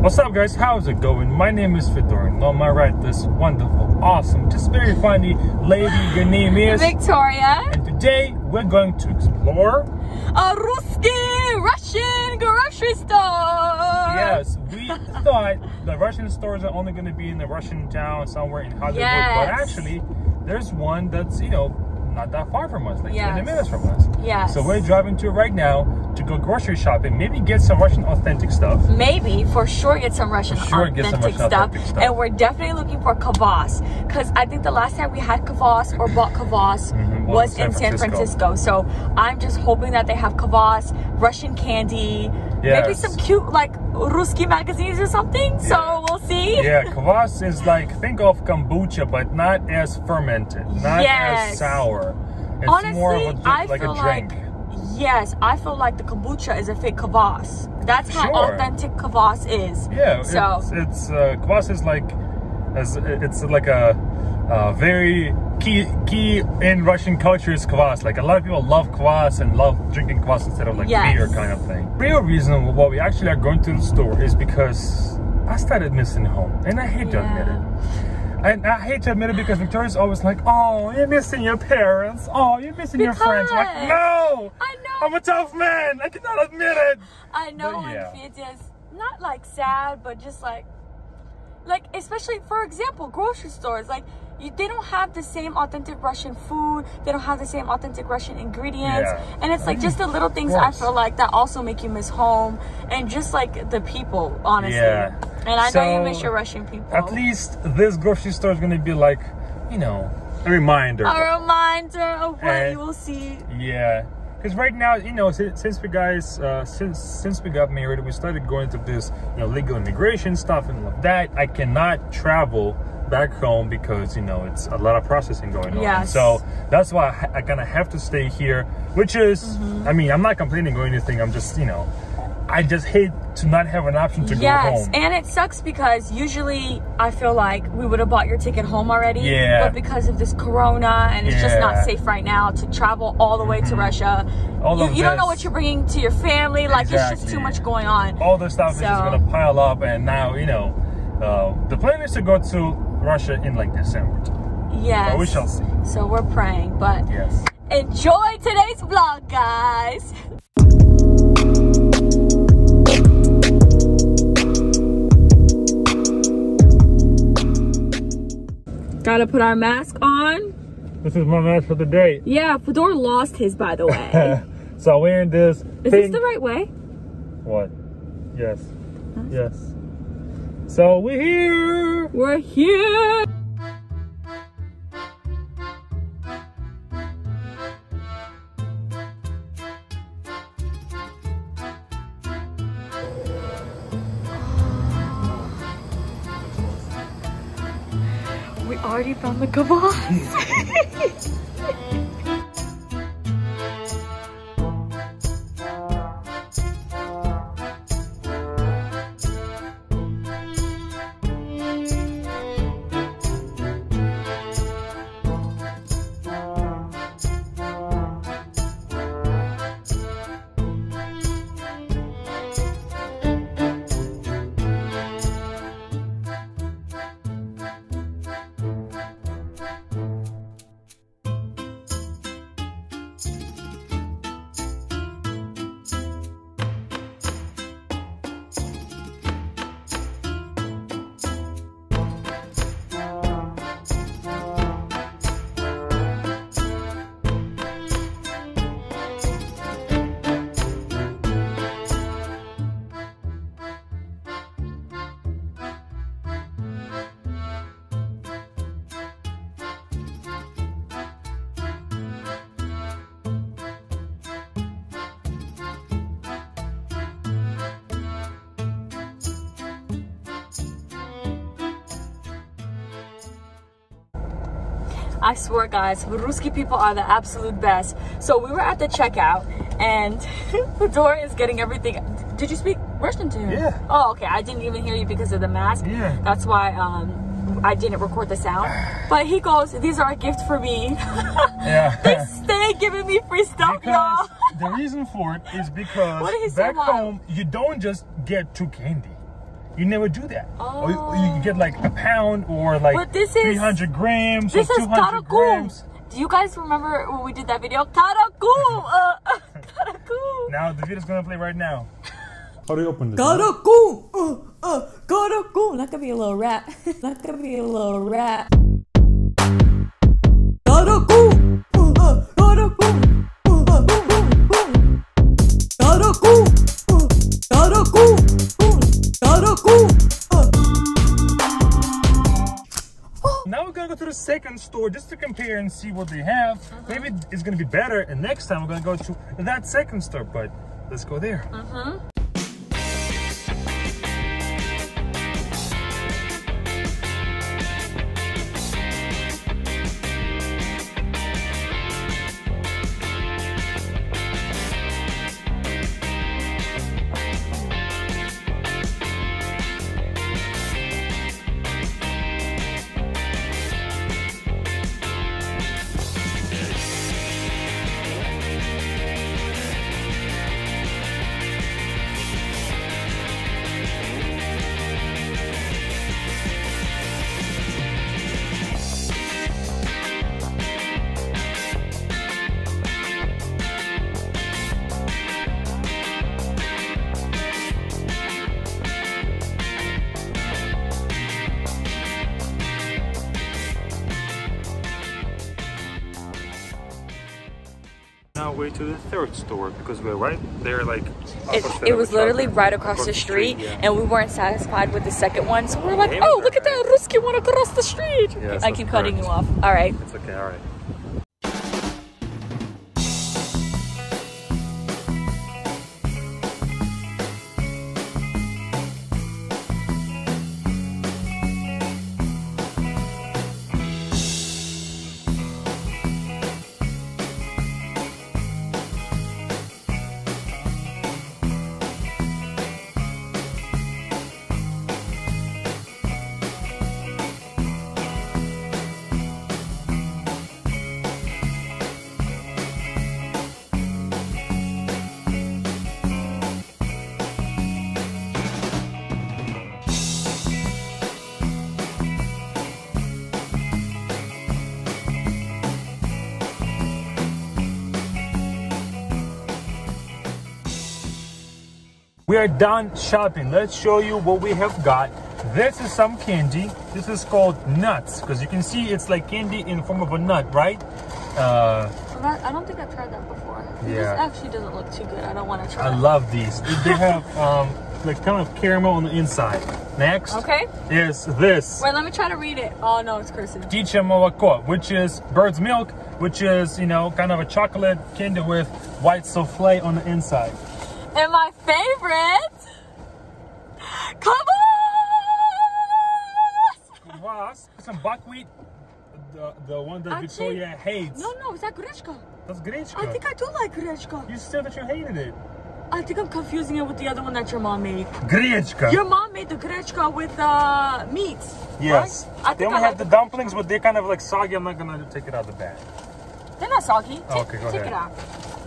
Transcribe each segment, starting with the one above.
What's up, guys? How's it going? My name is Fedor. and On my right, this wonderful, awesome, just very funny lady. Your name is Victoria. And today we're going to explore. A Ruski Russian grocery store. Yes, we thought the Russian stores are only going to be in the Russian town somewhere in Hollywood, but actually, there's one that's you know not that far from us, like 20 minutes from us. Yes. So we're driving to it right now to go grocery shopping, maybe get some Russian authentic stuff. Maybe for sure get some Russian sure authentic, get some Russian stuff. authentic stuff. and we're definitely looking for kvass because I think the last time we had kvass or bought kvass Mhm, was San in San Francisco. Francisco. So I'm just hoping that they have kvass, Russian candy, maybe some cute like Ruski magazines or something. Yeah. So we'll see. Yeah, kvass is like think of kombucha, but not as fermented, not Yes. as sour. It's Honestly, more of a I like feel a drink. like yes, I feel like the kombucha is a fake kvass. That's how Sure. authentic kvass is. yeah, So it's, it's uh, kvass is like as it's like a, a very key key in Russian culture is kvass. Like a lot of people love kvass and love drinking kvass instead of like Yes. beer kind of thing. Real reason why we actually are going to the store is because I started missing home, and I hate to admit it. And I hate to admit it because Victoria's always like, "Oh, you're missing your parents. Oh, you're missing your friends." I'm like, no, I know. I'm a tough man. I cannot admit it. I know But yeah. and Fedya's not like sad, but just like like especially for example, grocery stores like you, they don't have the same authentic Russian food. They don't have the same authentic Russian ingredients, Yeah. and it's like just the little things I feel like that also make you miss home and just like the people, honestly. Yeah. And I know you miss your Russian people. At least this grocery store is gonna be like, you know, a reminder. a reminder of what Eh. you will see. Yeah, because right now, you know, since, since we guys, uh, since since we got married, we started going through this, you know, legal immigration stuff and all of that. I cannot travel back home because you know it's a lot of processing going on. Yes. So that's why I, I kind of have to stay here, which is, Mm-hmm. I mean, I'm not complaining or anything. I'm just, you know, I just hate to not have an option to go home. Yes, and it sucks because usually I feel like we would have bought your ticket home already. Yeah. But because of this corona and it's just not safe right now to travel all the way to Russia, All you, you don't know what you're bringing to your family. Like it's just too much going on. all the stuff is just gonna pile up and now you know uh, the plan is to go to russia in like december Yes. but we shall see So we're praying, but yes enjoy today's vlog, guys. Gotta put our mask on. this is my mask for the day Yeah, Fedor lost his, by the way. so I'm wearing this Is this the right way? what yes yes so we're here We're here. We already found the kvass. I swear, guys, Ruski people are the absolute best. So we were at the checkout, and Fedor is getting everything. Did you speak Russian to him? Yeah. Oh, okay. I didn't even hear you because of the mask. Yeah. That's why um, I didn't record the sound. But he goes, "These are a gift for me." yeah they stay giving me free stuff, y'all. the reason for it is because What did he say back home you don't just get two candy you never do that. Oh. Or, you- or you get like a pound or like But this is- 300 grams This or is 200 grams. Do you guys remember when we did that video? Taraku! Uh, Taraku! Now the video's gonna play right now. How do you open this? Taraku! Uh, uh, Taraku! That could be a little rap. that could be a little rap. The second store just to compare and see what they have. Uh-huh. Maybe it's gonna be better, and next time we're gonna go to that second store. But let's go there. Uh-huh. Now way to the third store because we're right there, like. It, it was literally other. right across, the street, yeah. and we weren't satisfied with the second one, so we are like, "Oh, look at that Ruski one across the street!" Yes, I keep cutting you off. All right. It's okay, all right. We are done shopping. Let's show you what we have got. This is some candy. This is called nuts because you can see it's like candy in form of a nut, right? Uh, I don't think I've tried that before. Yeah. This actually doesn't look too good. I don't want to try. I love these. They have um, like kind of caramel on the inside. Next Okay. is this. Wait, let me try to read it. Oh no, it's cursive. Ptichye Moloko, which is bird's milk, which is, you know, kind of a chocolate candy with white souffle on the inside. And my favorite, come on! Kvass, some buckwheat, the, the one that Actually, Victoria hates. No, no, is that grechka? That's grechka. I think I do like grechka. You said that you hated it. I think I'm confusing it with the other one that your mom made. Grechka. Your mom made the grechka with uh, meat. yes. right? I Then think we I have like the dumplings, but they're kind of like soggy. I'm not gonna take it out of the bag. They're not soggy. Take, Okay, go take ahead. it out.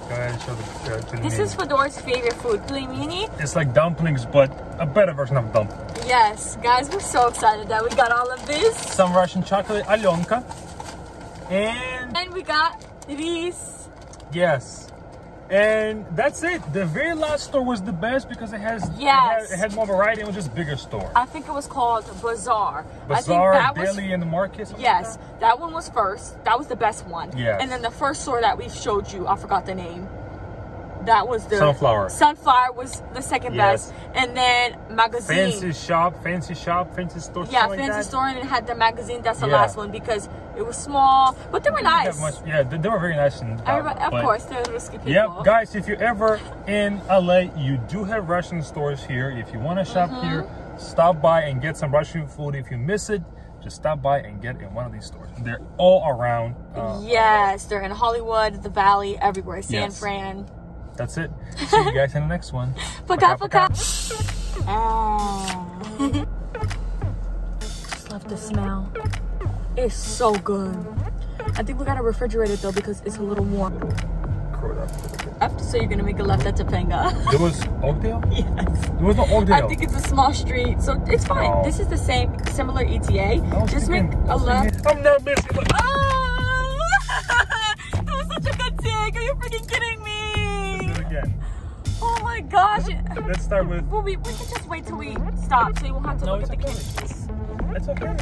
Go ahead and show the. Uh, This is Fedor's favorite food, pelmeni. It's like dumplings, but a better version of dumpling. Yes, guys, we're so excited that we got all of this. Some Russian chocolate, Alyonka. And And we got these. yes. And that's it. The very last store was the best because it has it, had, it had more variety. It was just bigger store. I think it was called Bazaar. Bazaar, I think that was Daily, and the market. Yes, like that one was first. That was the best one. Yes. And then the first store that we showed you, I forgot the name. That was the Sunflower. Sunflower was the second Yes. best, and then that. magazine. Fancy shop, fancy shop, fancy store. yeah, like fancy that. store, and it had the magazine. That's the Yeah. last one because it was small, but they were nice. much- yeah, they, they were very nice. And Everybody, of but- course, they're Ruski people. Yep, guys, if you're ever in LA, you do have Russian stores here. If you want to shop Mm-hmm. here, stop by and get some Russian food. If you miss it, just stop by and get in one of these stores. They're all around. Uh, Yes, they're in Hollywood, the Valley, everywhere. San Yes. Fran. That's it. See you guys in the next one. Paka paka. Ah. Just love the smell. It's so good. I think we gotta refrigerate it though because it's a little warm. road after. After, so you're gonna make a left at Topanga. There was Oakdale? yes. There was no Oakdale. I think it's a small street, so it's fine. Oh. This is the same, similar ETA. Just thinking- make a left. I'm not missing. Oh! that was such a good dig. Are you freaking kidding me? Let's do it again. Oh my gosh. Let's start with. Well, we, we can just wait till we stop so you won't have to No, look at the okay. keys. It's okay.